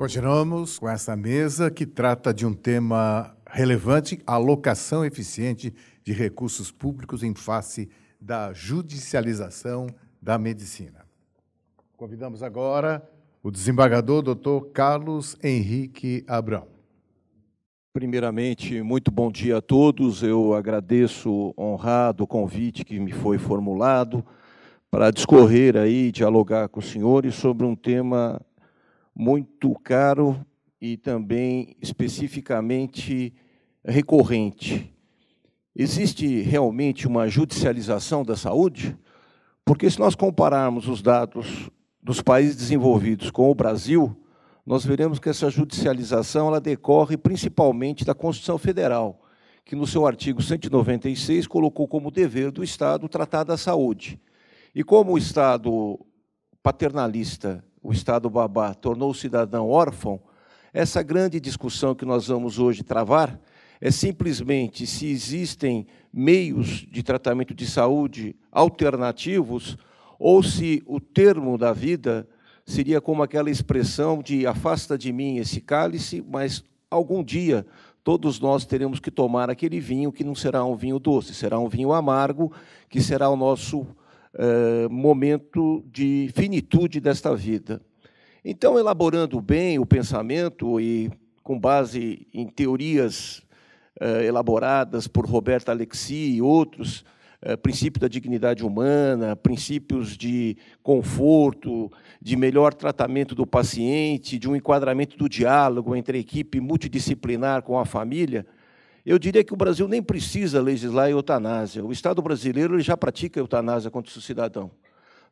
Continuamos com essa mesa que trata de um tema relevante, alocação eficiente de recursos públicos em face da judicialização da medicina. Convidamos agora o desembargador Dr. Carlos Henrique Abrão. Primeiramente, muito bom dia a todos. Eu agradeço honrado o convite que me foi formulado para discorrer aí, dialogar com os senhores sobre um tema muito caro e também especificamente recorrente. Existe realmente uma judicialização da saúde? Porque se nós compararmos os dados dos países desenvolvidos com o Brasil, nós veremos que essa judicialização ela decorre principalmente da Constituição Federal, que no seu artigo 196 colocou como dever do Estado tratar da saúde. E como o Estado paternalista o Estado babá tornou o cidadão órfão, essa grande discussão que nós vamos hoje travar é simplesmente se existem meios de tratamento de saúde alternativos ou se o termo da vida seria como aquela expressão de afasta de mim esse cálice, mas algum dia todos nós teremos que tomar aquele vinho que não será um vinho doce, será um vinho amargo, que será o nosso eh, momento de finitude desta vida. Então, elaborando bem o pensamento e com base em teorias eh, elaboradas por Roberto Alexi e outros, eh, princípio da dignidade humana, princípios de conforto, de melhor tratamento do paciente, de um enquadramento do diálogo entre a equipe multidisciplinar com a família, eu diria que o Brasil nem precisa legislar a eutanásia. O Estado brasileiro já pratica eutanásia contra o seu cidadão.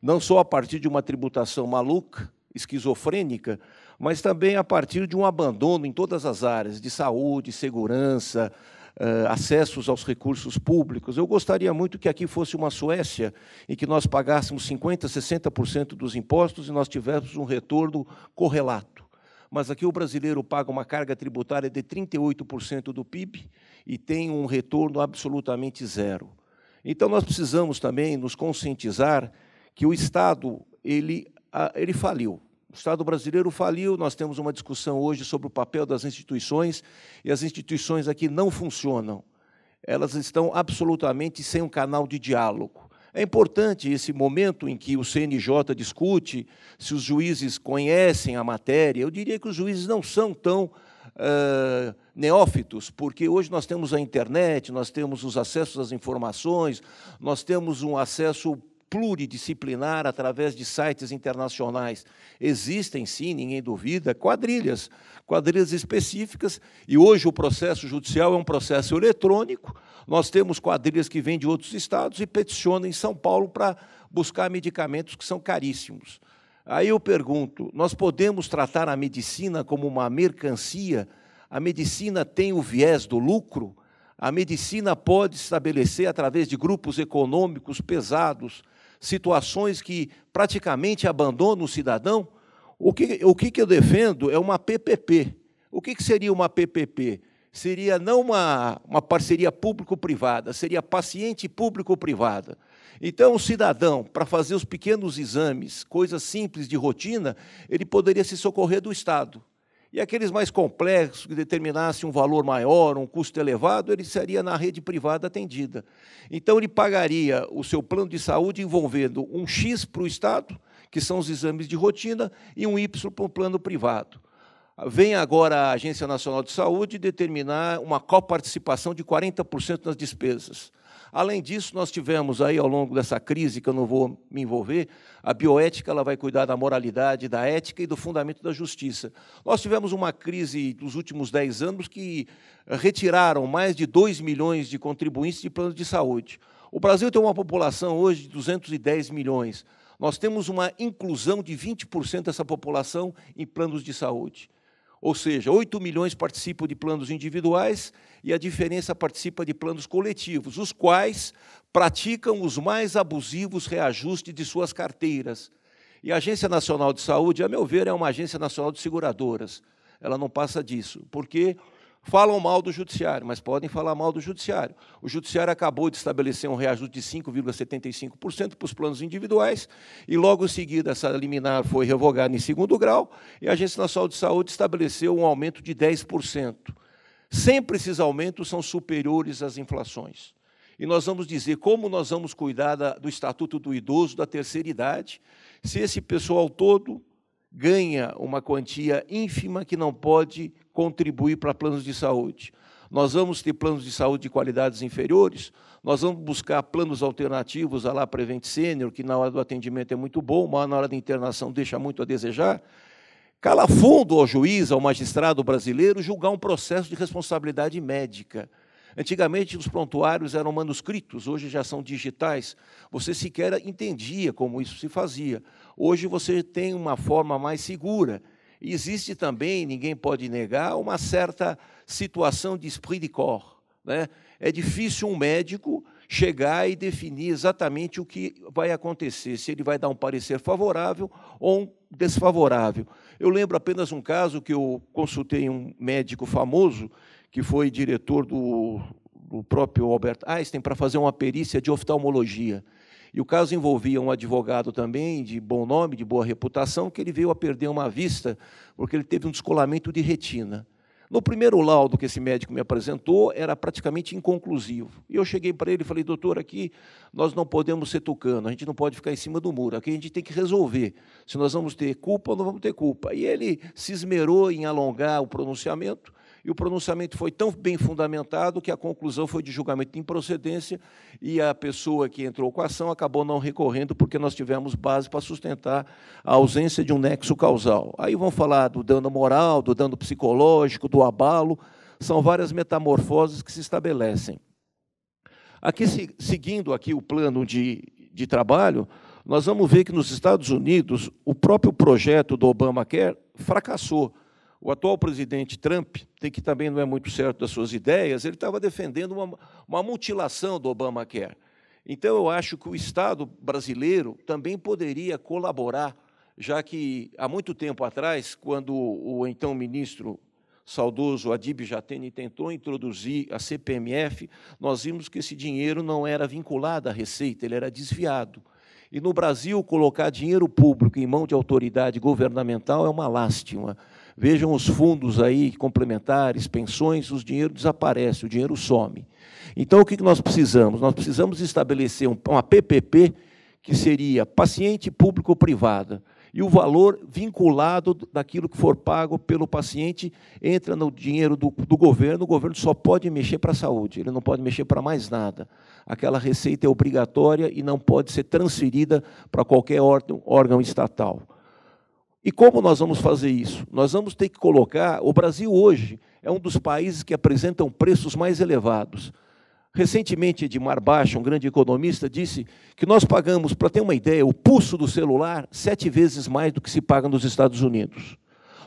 Não só a partir de uma tributação maluca, esquizofrênica, mas também a partir de um abandono em todas as áreas, de saúde, segurança, uh, acessos aos recursos públicos. Eu gostaria muito que aqui fosse uma Suécia, em que nós pagássemos 50%, 60% dos impostos e nós tivéssemos um retorno correlato mas aqui o brasileiro paga uma carga tributária de 38% do PIB e tem um retorno absolutamente zero. Então nós precisamos também nos conscientizar que o Estado ele, ele faliu. O Estado brasileiro faliu, nós temos uma discussão hoje sobre o papel das instituições, e as instituições aqui não funcionam. Elas estão absolutamente sem um canal de diálogo. É importante esse momento em que o CNJ discute se os juízes conhecem a matéria. Eu diria que os juízes não são tão uh, neófitos, porque hoje nós temos a internet, nós temos os acessos às informações, nós temos um acesso pluridisciplinar através de sites internacionais. Existem, sim, ninguém duvida, quadrilhas, quadrilhas específicas, e hoje o processo judicial é um processo eletrônico. Nós temos quadrilhas que vêm de outros estados e peticionam em São Paulo para buscar medicamentos que são caríssimos. Aí eu pergunto: nós podemos tratar a medicina como uma mercancia? A medicina tem o viés do lucro? A medicina pode estabelecer, através de grupos econômicos pesados, situações que praticamente abandonam o cidadão, o que, o que eu defendo é uma PPP. O que seria uma PPP? Seria não uma, uma parceria público-privada, seria paciente público-privada. Então, o cidadão, para fazer os pequenos exames, coisas simples de rotina, ele poderia se socorrer do Estado. E aqueles mais complexos, que determinassem um valor maior, um custo elevado, ele seria na rede privada atendida. Então, ele pagaria o seu plano de saúde envolvendo um X para o Estado, que são os exames de rotina, e um Y para o plano privado. Vem agora a Agência Nacional de Saúde determinar uma coparticipação de 40% nas despesas. Além disso, nós tivemos aí ao longo dessa crise, que eu não vou me envolver, a bioética ela vai cuidar da moralidade, da ética e do fundamento da justiça. Nós tivemos uma crise dos últimos 10 anos que retiraram mais de 2 milhões de contribuintes de planos de saúde. O Brasil tem uma população hoje de 210 milhões. Nós temos uma inclusão de 20% dessa população em planos de saúde. Ou seja, 8 milhões participam de planos individuais e a diferença participa de planos coletivos, os quais praticam os mais abusivos reajustes de suas carteiras. E a Agência Nacional de Saúde, a meu ver, é uma agência nacional de seguradoras. Ela não passa disso, porque falam mal do judiciário, mas podem falar mal do judiciário. O judiciário acabou de estabelecer um reajuste de 5,75% para os planos individuais, e logo em seguida essa liminar foi revogada em segundo grau, e a Agência Nacional de Saúde estabeleceu um aumento de 10%. Sempre esses aumentos são superiores às inflações. E nós vamos dizer como nós vamos cuidar da, do Estatuto do Idoso da terceira idade, se esse pessoal todo ganha uma quantia ínfima que não pode contribuir para planos de saúde. Nós vamos ter planos de saúde de qualidades inferiores, nós vamos buscar planos alternativos à lá Prevent Senior, que na hora do atendimento é muito bom, mas na hora da internação deixa muito a desejar. Cala fundo ao juiz, ao magistrado brasileiro, julgar um processo de responsabilidade médica. Antigamente, os prontuários eram manuscritos, hoje já são digitais. Você sequer entendia como isso se fazia. Hoje você tem uma forma mais segura. Existe também, ninguém pode negar, uma certa situação de esprit de corps. Né? É difícil um médico chegar e definir exatamente o que vai acontecer, se ele vai dar um parecer favorável ou um desfavorável. Eu lembro apenas um caso que eu consultei um médico famoso, que foi diretor do, do próprio Albert Einstein, para fazer uma perícia de oftalmologia. E o caso envolvia um advogado também de bom nome, de boa reputação, que ele veio a perder uma vista porque ele teve um descolamento de retina. No primeiro laudo que esse médico me apresentou, era praticamente inconclusivo. E eu cheguei para ele e falei, doutor, aqui nós não podemos ser tucano, a gente não pode ficar em cima do muro, aqui a gente tem que resolver se nós vamos ter culpa ou não vamos ter culpa. E ele se esmerou em alongar o pronunciamento, e o pronunciamento foi tão bem fundamentado que a conclusão foi de julgamento de improcedência e a pessoa que entrou com a ação acabou não recorrendo porque nós tivemos base para sustentar a ausência de um nexo causal. Aí vão falar do dano moral, do dano psicológico, do abalo, são várias metamorfoses que se estabelecem. Aqui, seguindo aqui o plano de, de trabalho, nós vamos ver que nos Estados Unidos o próprio projeto do Obamacare fracassou o atual presidente Trump, que também não é muito certo das suas ideias, ele estava defendendo uma, uma mutilação do Obamacare. Então, eu acho que o Estado brasileiro também poderia colaborar, já que há muito tempo atrás, quando o então ministro saudoso Adib Jatene tentou introduzir a CPMF, nós vimos que esse dinheiro não era vinculado à receita, ele era desviado. E no Brasil, colocar dinheiro público em mão de autoridade governamental é uma lástima. Vejam os fundos aí complementares, pensões, o dinheiro desaparece, o dinheiro some. Então, o que nós precisamos? Nós precisamos estabelecer uma PPP, que seria paciente público-privada, e o valor vinculado daquilo que for pago pelo paciente entra no dinheiro do, do governo, o governo só pode mexer para a saúde, ele não pode mexer para mais nada. Aquela receita é obrigatória e não pode ser transferida para qualquer órgão, órgão estatal. E como nós vamos fazer isso? Nós vamos ter que colocar. O Brasil hoje é um dos países que apresentam preços mais elevados. Recentemente, Edmar Baixa, um grande economista, disse que nós pagamos, para ter uma ideia, o pulso do celular sete vezes mais do que se paga nos Estados Unidos.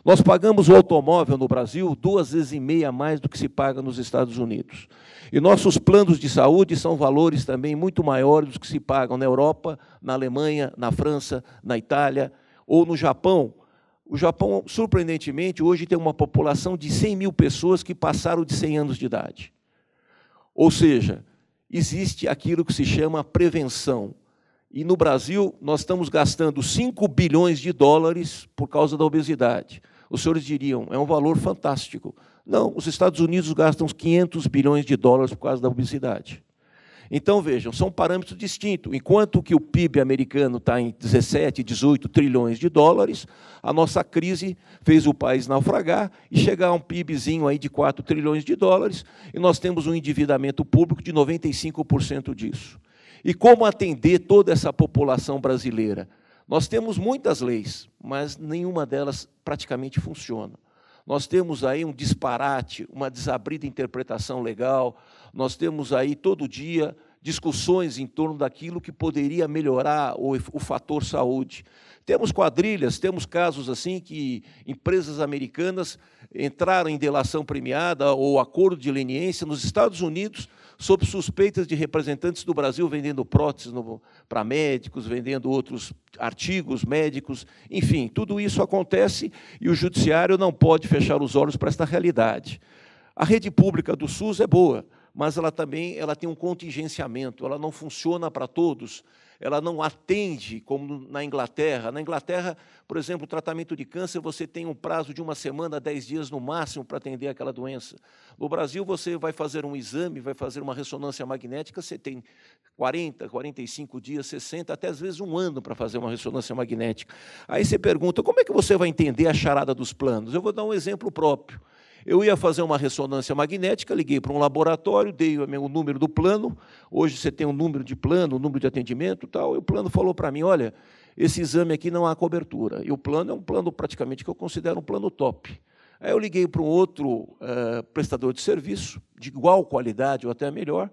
Nós pagamos o automóvel no Brasil duas vezes e meia mais do que se paga nos Estados Unidos. E nossos planos de saúde são valores também muito maiores do que se pagam na Europa, na Alemanha, na França, na Itália, ou no Japão, o Japão, surpreendentemente, hoje tem uma população de 100 mil pessoas que passaram de 100 anos de idade. Ou seja, existe aquilo que se chama prevenção. E no Brasil, nós estamos gastando 5 bilhões de dólares por causa da obesidade. Os senhores diriam, é um valor fantástico. Não, os Estados Unidos gastam 500 bilhões de dólares por causa da obesidade. Então, vejam, são parâmetros distintos. Enquanto que o PIB americano está em 17, 18 trilhões de dólares, a nossa crise fez o país naufragar e chegar a um PIBzinho aí de 4 trilhões de dólares, e nós temos um endividamento público de 95% disso. E como atender toda essa população brasileira? Nós temos muitas leis, mas nenhuma delas praticamente funciona. Nós temos aí um disparate, uma desabrida interpretação legal, nós temos aí todo dia discussões em torno daquilo que poderia melhorar o, o fator saúde. Temos quadrilhas, temos casos assim que empresas americanas entraram em delação premiada ou acordo de leniência nos Estados Unidos sob suspeitas de representantes do Brasil vendendo próteses para médicos, vendendo outros artigos médicos, enfim, tudo isso acontece e o judiciário não pode fechar os olhos para esta realidade. A rede pública do SUS é boa, mas ela também ela tem um contingenciamento, ela não funciona para todos, ela não atende como na Inglaterra. Na Inglaterra, por exemplo, o tratamento de câncer, você tem um prazo de uma semana, dez dias no máximo para atender aquela doença. No Brasil, você vai fazer um exame, vai fazer uma ressonância magnética, você tem 40, 45 dias, 60, até às vezes um ano para fazer uma ressonância magnética. Aí você pergunta, como é que você vai entender a charada dos planos? Eu vou dar um exemplo próprio. Eu ia fazer uma ressonância magnética, liguei para um laboratório, dei o número do plano. Hoje você tem um número de plano, um número de atendimento, tal. E o plano falou para mim: olha, esse exame aqui não há cobertura. E o plano é um plano praticamente que eu considero um plano top. Aí eu liguei para um outro uh, prestador de serviço, de igual qualidade ou até melhor,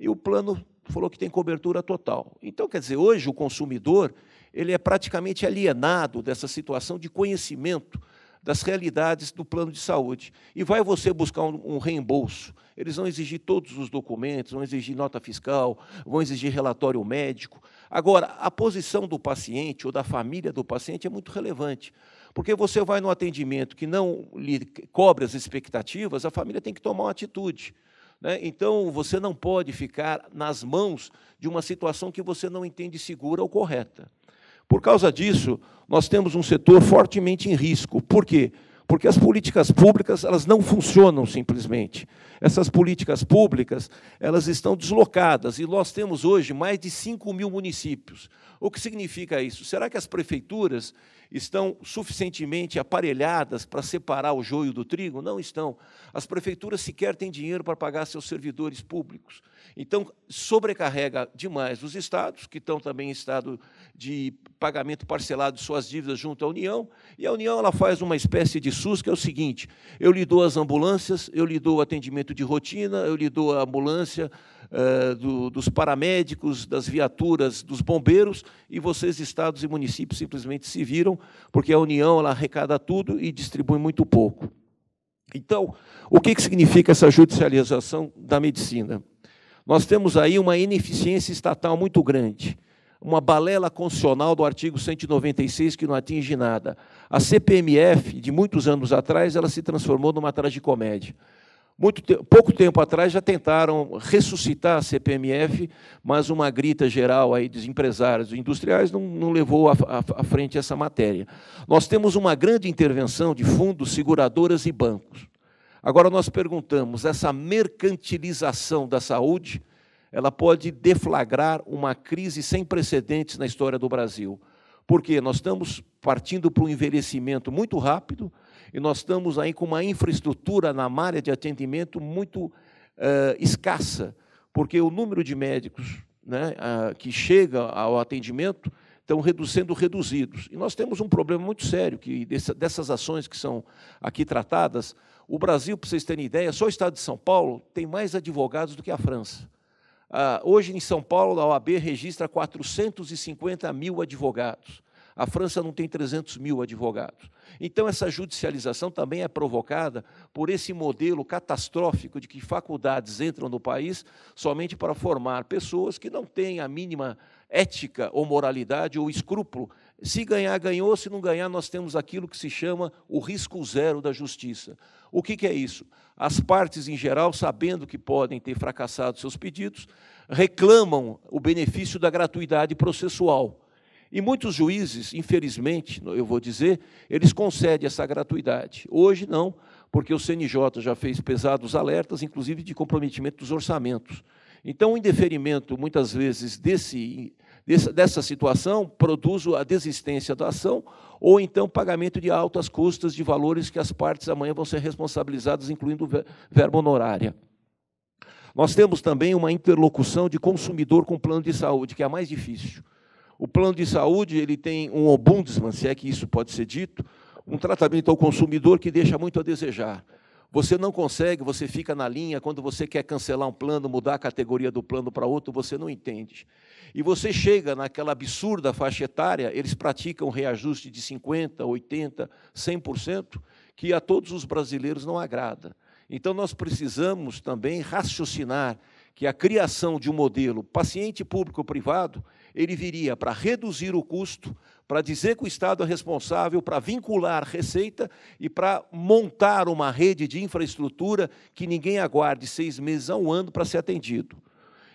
e o plano falou que tem cobertura total. Então, quer dizer, hoje o consumidor ele é praticamente alienado dessa situação de conhecimento das realidades do plano de saúde. E vai você buscar um, um, reembolso. Eles vão exigir todos os documentos, vão exigir nota fiscal, vão exigir relatório médico. Agora, a posição do paciente ou da família do paciente é muito relevante. Porque você vai no atendimento que não lhe cobre as expectativas, a família tem que tomar uma atitude. Né? Então, você não pode ficar nas mãos de uma situação que você não entende segura ou correta. Por causa disso, nós temos um setor fortemente em risco. Por quê? Porque as políticas públicas elas não funcionam simplesmente. Essas políticas públicas elas estão deslocadas e nós temos hoje mais de 5 mil municípios. O que significa isso? Será que as prefeituras estão suficientemente aparelhadas para separar o joio do trigo? Não estão. As prefeituras sequer têm dinheiro para pagar seus servidores públicos. Então, sobrecarrega demais os estados, que estão também em estado de pagamento parcelado de suas dívidas junto à União, e a União ela faz uma espécie de SUS, que é o seguinte, eu lhe dou as ambulâncias, eu lhe dou o atendimento de rotina, eu lhe dou a ambulância uh, do, dos paramédicos, das viaturas, dos bombeiros, e vocês, estados e municípios, simplesmente se viram, porque a União ela arrecada tudo e distribui muito pouco. Então, o que, que significa essa judicialização da medicina? Nós temos aí uma ineficiência estatal muito grande, uma balela constitucional do artigo 196 que não atinge nada. A CPMF, de muitos anos atrás, ela se transformou numa tragicomédia. Muito te pouco tempo atrás já tentaram ressuscitar a CPMF, mas uma grita geral aí dos empresários, dos industriais, não, não levou à frente essa matéria. Nós temos uma grande intervenção de fundos, seguradoras e bancos. Agora nós perguntamos, essa mercantilização da saúde, ela pode deflagrar uma crise sem precedentes na história do Brasil. Porque nós estamos partindo para um envelhecimento muito rápido e nós estamos aí com uma infraestrutura na área de atendimento muito uh, escassa, porque o número de médicos né, uh, que chega ao atendimento estão sendo reduzidos. E nós temos um problema muito sério, que dessas ações que são aqui tratadas, o Brasil, para vocês terem ideia, só o estado de São Paulo tem mais advogados do que a França. Ah, hoje, em São Paulo, a OAB registra 450 mil advogados. A França não tem 300 mil advogados. Então, essa judicialização também é provocada por esse modelo catastrófico de que faculdades entram no país somente para formar pessoas que não têm a mínima ética ou moralidade ou escrúpulo. Se ganhar, ganhou, se não ganhar, nós temos aquilo que se chama o risco zero da justiça. O que, é isso? As partes, em geral, sabendo que podem ter fracassado seus pedidos, reclamam o benefício da gratuidade processual. E muitos juízes, infelizmente, eu vou dizer, eles concedem essa gratuidade. Hoje não, porque o CNJ já fez pesados alertas, inclusive de comprometimento dos orçamentos. Então, o indeferimento, muitas vezes, desse, dessa situação produz a desistência da ação ou então pagamento de altas custas de valores que as partes amanhã vão ser responsabilizadas, incluindo verba honorária. Nós temos também uma interlocução de consumidor com plano de saúde, que é a mais difícil. O plano de saúde ele tem um ombudsman, se é que isso pode ser dito, um tratamento ao consumidor que deixa muito a desejar. Você não consegue, você fica na linha, quando você quer cancelar um plano, mudar a categoria do plano para outro, você não entende. E você chega naquela absurda faixa etária, eles praticam reajuste de 50%, 80%, 100%, que a todos os brasileiros não agrada. Então, nós precisamos também raciocinar que a criação de um modelo paciente público-privado, ele viria para reduzir o custo, para dizer que o Estado é responsável, para vincular receita e para montar uma rede de infraestrutura que ninguém aguarde seis meses a um ano para ser atendido.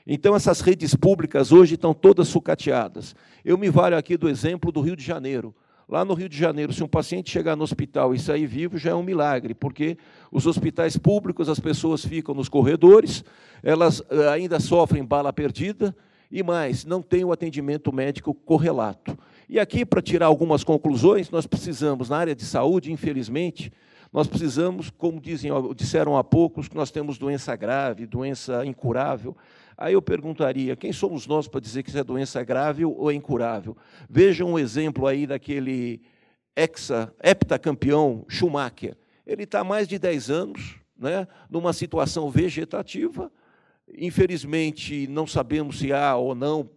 Então, essas redes públicas hoje estão todas sucateadas. Eu me valho aqui do exemplo do Rio de Janeiro. Lá no Rio de Janeiro, se um paciente chegar no hospital e sair vivo, já é um milagre, porque os hospitais públicos, as pessoas ficam nos corredores, elas eh, ainda sofrem bala perdida, e mais, não tem o atendimento médico correlato. E aqui, para tirar algumas conclusões, nós precisamos, na área de saúde, infelizmente, nós precisamos, como dizem, disseram há poucos, que nós temos doença grave, doença incurável. Aí eu perguntaria, quem somos nós para dizer que isso é doença grave ou é incurável? Vejam um exemplo aí daquele exa, heptacampeão Schumacher. Ele está há mais de 10 anos né, numa situação vegetativa. Infelizmente, não sabemos se há ou não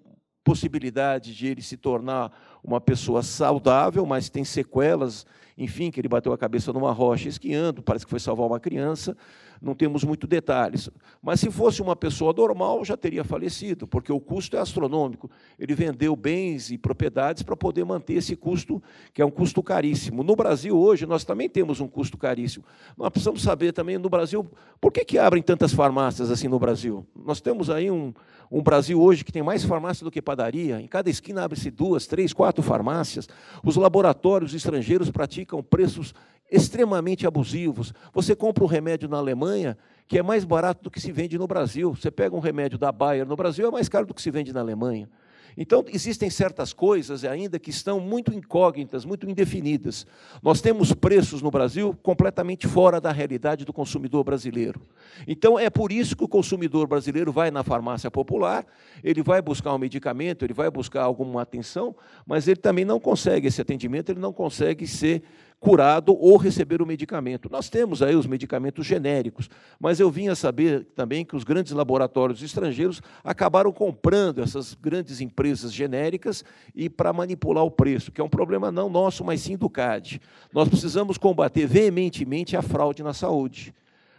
possibilidade de ele se tornar uma pessoa saudável, mas tem sequelas, enfim, que ele bateu a cabeça numa rocha esquiando, parece que foi salvar uma criança não temos muito detalhes. Mas se fosse uma pessoa normal, já teria falecido, porque o custo é astronômico. Ele vendeu bens e propriedades para poder manter esse custo, que é um custo caríssimo. No Brasil, hoje, nós também temos um custo caríssimo. Nós precisamos saber também, no Brasil, por que, que abrem tantas farmácias assim no Brasil? Nós temos aí um, um Brasil hoje que tem mais farmácia do que padaria. Em cada esquina abre-se duas, três, quatro farmácias. Os laboratórios estrangeiros praticam preços extremamente abusivos. Você compra um remédio na Alemanha que é mais barato do que se vende no Brasil. Você pega um remédio da Bayer no Brasil, é mais caro do que se vende na Alemanha. Então, existem certas coisas ainda que estão muito incógnitas, muito indefinidas. Nós temos preços no Brasil completamente fora da realidade do consumidor brasileiro. Então, é por isso que o consumidor brasileiro vai na farmácia popular, ele vai buscar um medicamento, ele vai buscar alguma atenção, mas ele também não consegue esse atendimento, ele não consegue ser curado ou receber o medicamento. Nós temos aí os medicamentos genéricos, mas eu vim a saber também que os grandes laboratórios estrangeiros acabaram comprando essas grandes empresas genéricas e para manipular o preço, que é um problema não nosso, mas sim do CAD. Nós precisamos combater veementemente a fraude na saúde.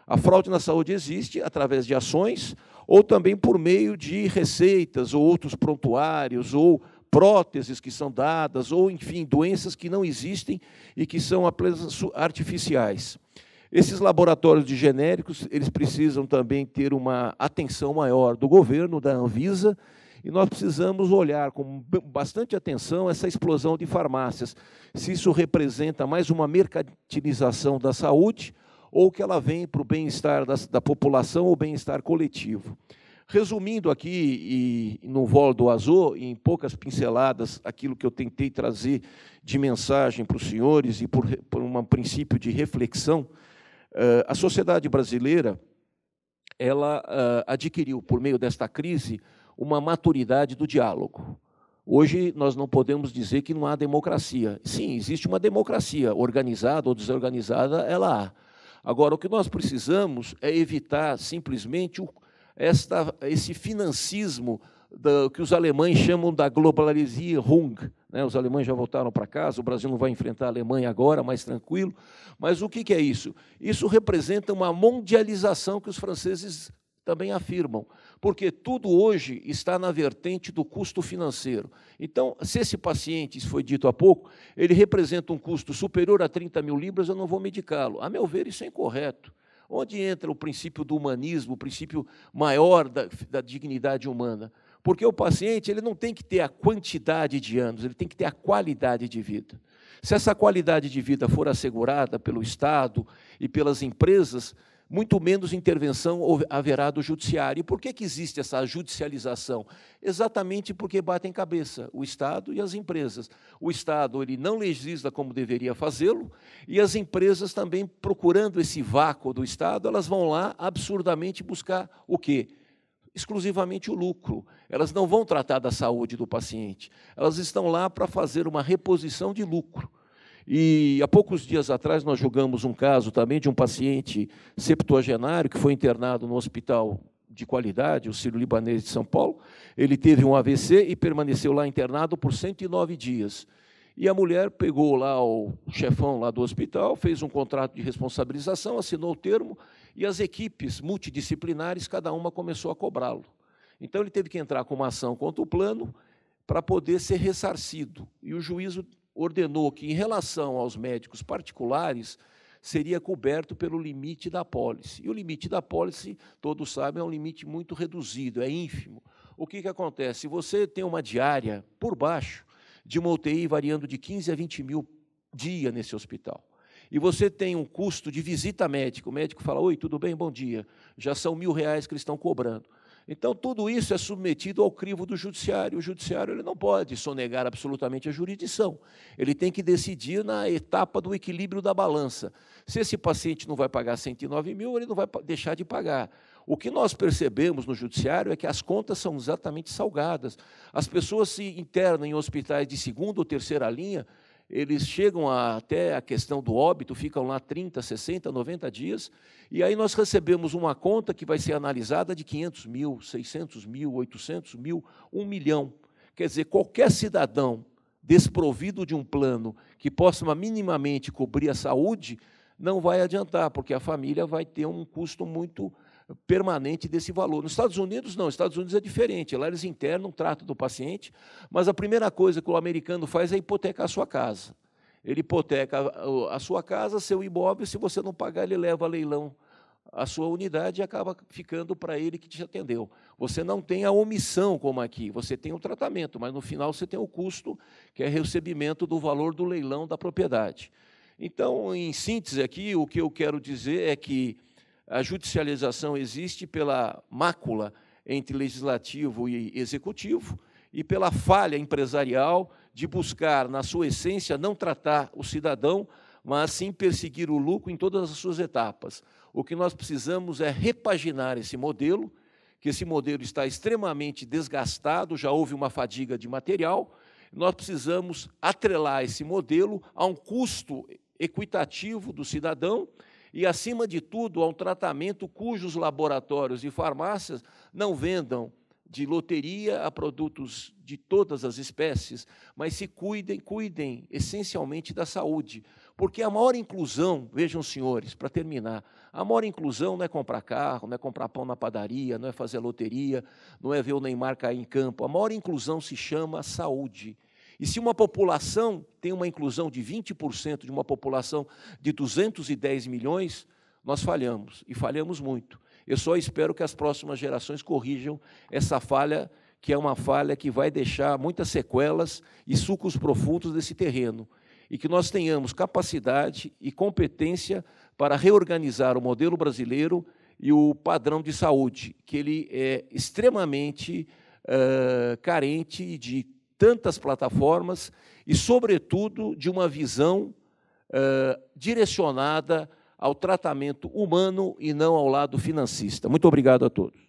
A fraude na saúde existe através de ações ou também por meio de receitas ou outros prontuários ou próteses que são dadas, ou, enfim, doenças que não existem e que são apenas artificiais. Esses laboratórios de genéricos, eles precisam também ter uma atenção maior do governo, da Anvisa, e nós precisamos olhar com bastante atenção essa explosão de farmácias, se isso representa mais uma mercantilização da saúde ou que ela vem para o bem-estar da, da população ou bem-estar coletivo. Resumindo aqui, e no voo do Azul, em poucas pinceladas, aquilo que eu tentei trazer de mensagem para os senhores e por, por um princípio de reflexão, uh, a sociedade brasileira ela uh, adquiriu, por meio desta crise, uma maturidade do diálogo. Hoje nós não podemos dizer que não há democracia. Sim, existe uma democracia, organizada ou desorganizada, ela há. Agora, o que nós precisamos é evitar simplesmente o, esta, esse financismo que os alemães chamam da Globalisierung. Né? Os alemães já voltaram para casa, o Brasil não vai enfrentar a Alemanha agora, mais tranquilo. Mas o que, que é isso? Isso representa uma mundialização que os franceses também afirmam, porque tudo hoje está na vertente do custo financeiro. Então, se esse paciente, isso foi dito há pouco, ele representa um custo superior a 30 mil libras, eu não vou medicá-lo. A meu ver, isso é incorreto. Onde entra o princípio do humanismo, o princípio maior da, da dignidade humana? Porque o paciente ele não tem que ter a quantidade de anos, ele tem que ter a qualidade de vida. Se essa qualidade de vida for assegurada pelo Estado e pelas empresas, muito menos intervenção haverá do judiciário. E por que, que existe essa judicialização? Exatamente porque batem cabeça o Estado e as empresas. O Estado ele não legisla como deveria fazê-lo, e as empresas também, procurando esse vácuo do Estado, elas vão lá absurdamente buscar o quê? exclusivamente o lucro. Elas não vão tratar da saúde do paciente. Elas estão lá para fazer uma reposição de lucro. E há poucos dias atrás nós julgamos um caso também de um paciente septuagenário que foi internado no hospital de qualidade, o Ciro Libanês de São Paulo. Ele teve um AVC e permaneceu lá internado por 109 dias. E a mulher pegou lá o chefão lá do hospital, fez um contrato de responsabilização, assinou o termo, e as equipes multidisciplinares, cada uma começou a cobrá-lo. Então ele teve que entrar com uma ação contra o plano para poder ser ressarcido. E o juízo ordenou que, em relação aos médicos particulares, seria coberto pelo limite da pólice. E o limite da pólice, todos sabem, é um limite muito reduzido, é ínfimo. O que, que acontece? Se você tem uma diária por baixo de uma UTI variando de 15 a 20 mil dia nesse hospital, e você tem um custo de visita médica, o médico fala, oi, tudo bem, bom dia, já são mil reais que eles estão cobrando. Então, tudo isso é submetido ao crivo do judiciário. O judiciário ele não pode sonegar absolutamente a jurisdição. Ele tem que decidir na etapa do equilíbrio da balança. Se esse paciente não vai pagar 109 mil, ele não vai deixar de pagar. O que nós percebemos no judiciário é que as contas são exatamente salgadas. As pessoas se internam em hospitais de segunda ou terceira linha eles chegam a, até a questão do óbito, ficam lá 30, 60, 90 dias, e aí nós recebemos uma conta que vai ser analisada de 500 mil, 600 mil, 800 mil, 1 milhão. Quer dizer, qualquer cidadão desprovido de um plano que possa minimamente cobrir a saúde, não vai adiantar, porque a família vai ter um custo muito permanente desse valor. Nos Estados Unidos, não. Nos Estados Unidos é diferente. Lá eles internam, tratam do paciente, mas a primeira coisa que o americano faz é hipotecar a sua casa. Ele hipoteca a sua casa, seu imóvel, se você não pagar, ele leva a leilão a sua unidade e acaba ficando para ele que te atendeu. Você não tem a omissão como aqui, você tem o tratamento, mas no final você tem o custo, que é recebimento do valor do leilão da propriedade. Então, em síntese aqui, o que eu quero dizer é que a judicialização existe pela mácula entre legislativo e executivo e pela falha empresarial de buscar, na sua essência, não tratar o cidadão, mas sim perseguir o lucro em todas as suas etapas. O que nós precisamos é repaginar esse modelo, que esse modelo está extremamente desgastado, já houve uma fadiga de material, nós precisamos atrelar esse modelo a um custo equitativo do cidadão e, acima de tudo, a um tratamento cujos laboratórios e farmácias não vendam de loteria a produtos de todas as espécies, mas se cuidem, cuidem essencialmente da saúde, porque a maior inclusão, vejam senhores, para terminar, a maior inclusão não é comprar carro, não é comprar pão na padaria, não é fazer loteria, não é ver o Neymar cair em campo, a maior inclusão se chama saúde. E se uma população tem uma inclusão de 20% de uma população de 210 milhões, nós falhamos, e falhamos muito. Eu só espero que as próximas gerações corrijam essa falha, que é uma falha que vai deixar muitas sequelas e sucos profundos desse terreno, e que nós tenhamos capacidade e competência para reorganizar o modelo brasileiro e o padrão de saúde, que ele é extremamente uh, carente de tantas plataformas e, sobretudo, de uma visão uh, direcionada ao tratamento humano e não ao lado financista. Muito obrigado a todos.